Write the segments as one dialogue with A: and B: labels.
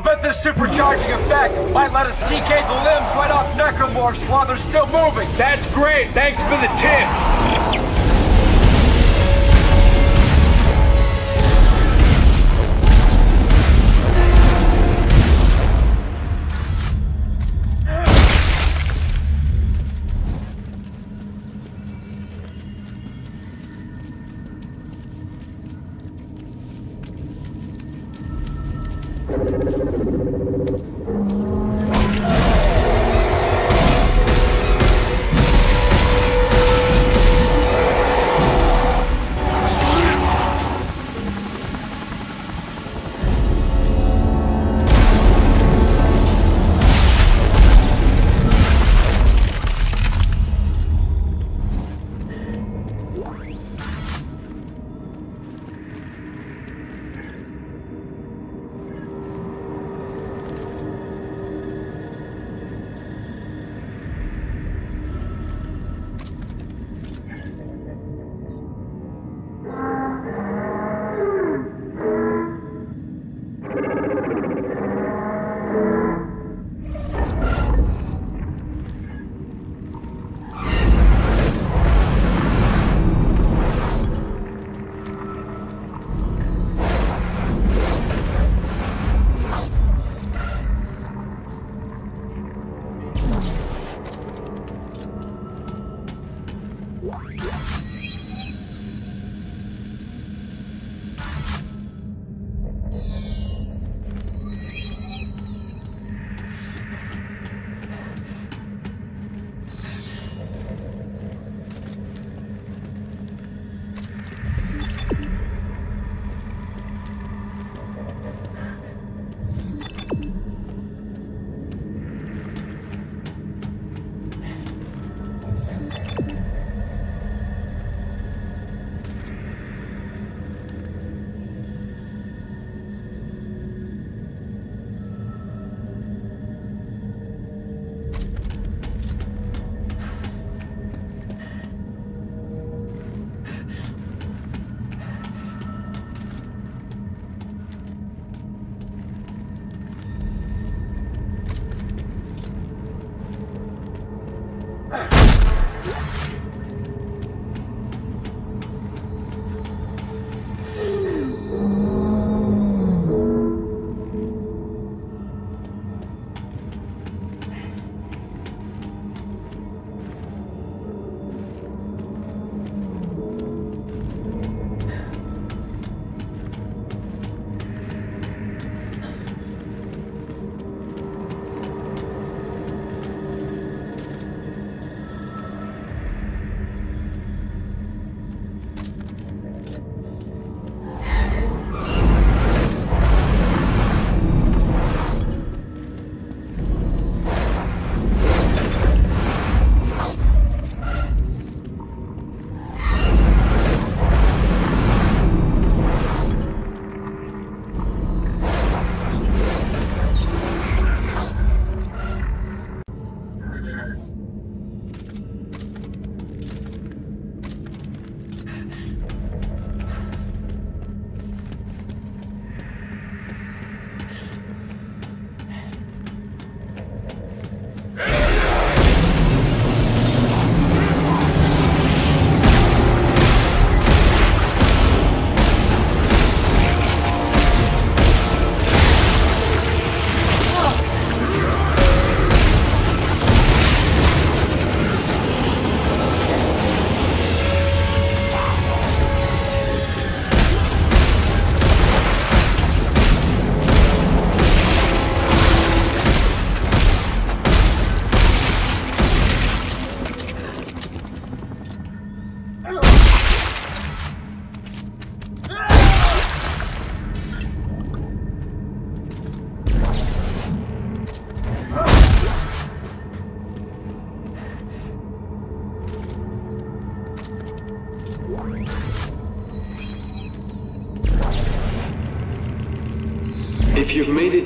A: I'll bet this supercharging effect might let us TK the limbs right off necromorphs while they're still moving.
B: That's great. Thanks for the tip.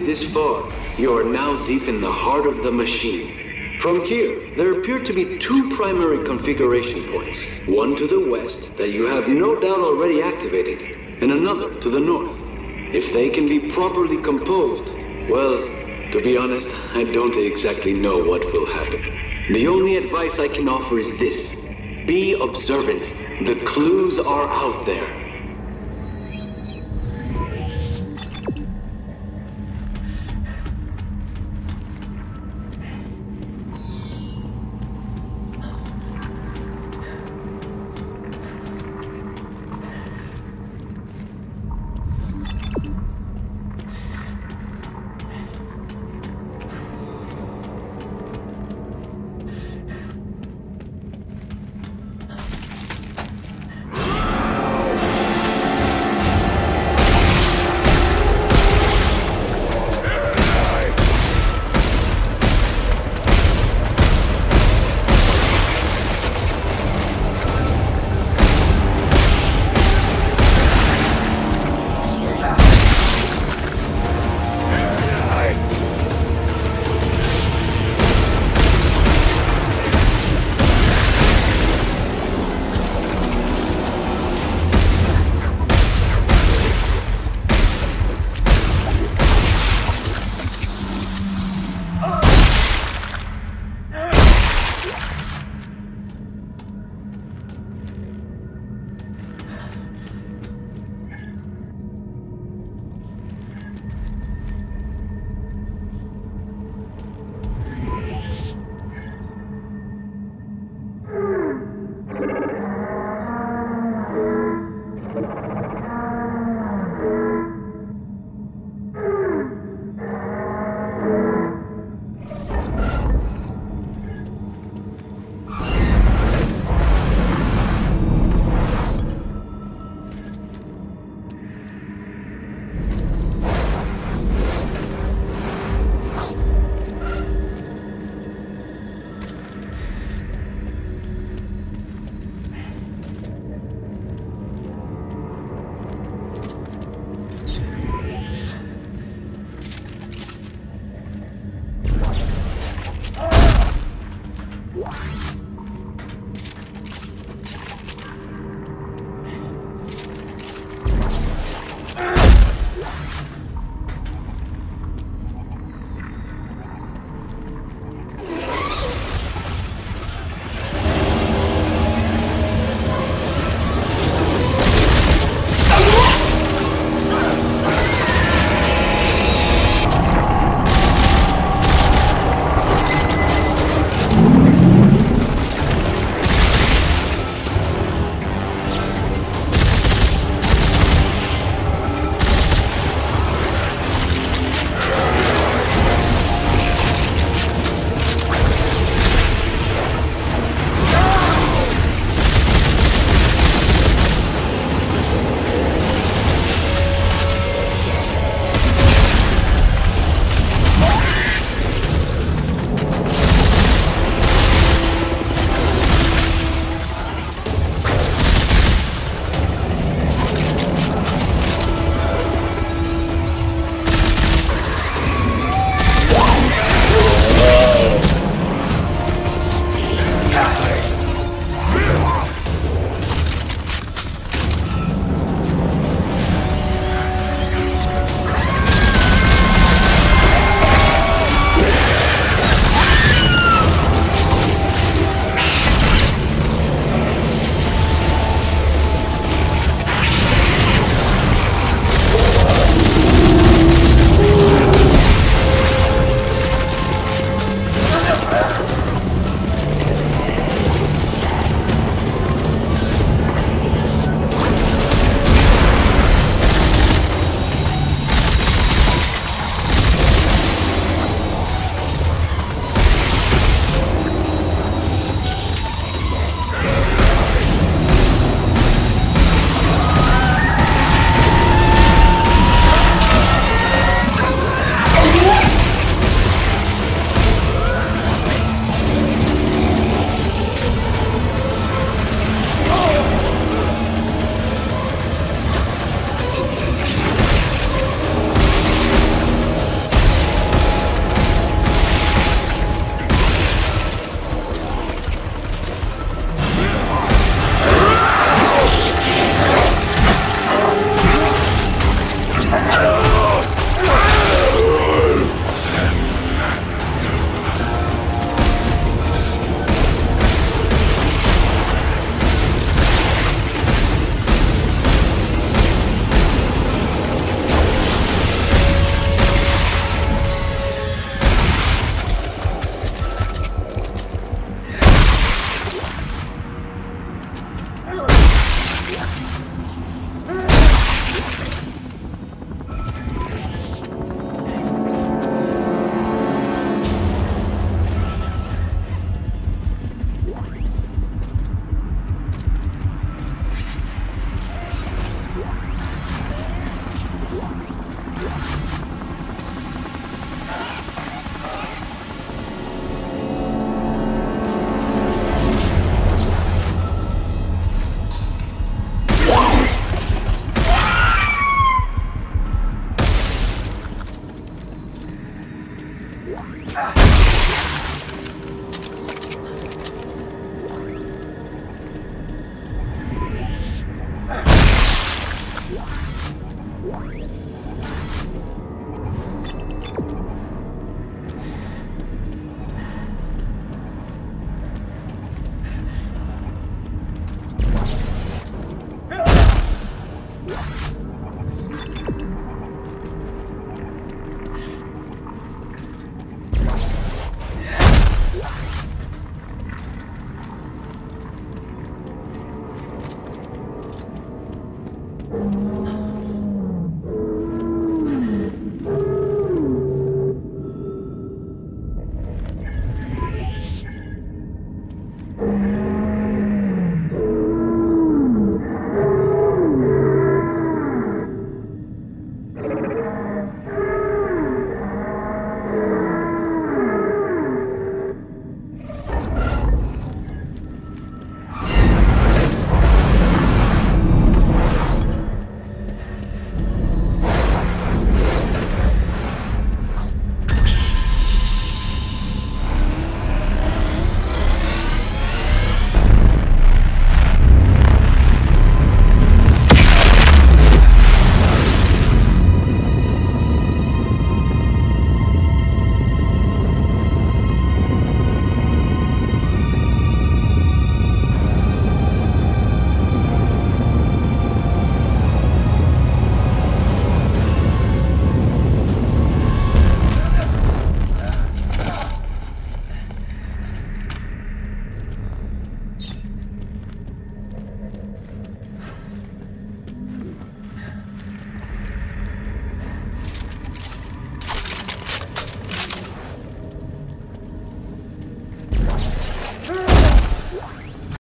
C: This far, you are now deep in the heart of the machine. From here, there appear to be two primary configuration points. One to the west that you have no doubt already activated, and another to the north. If they can be properly composed, well, to be honest, I don't exactly know what will happen. The only advice I can offer is this. Be observant. The clues are out there.